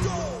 go.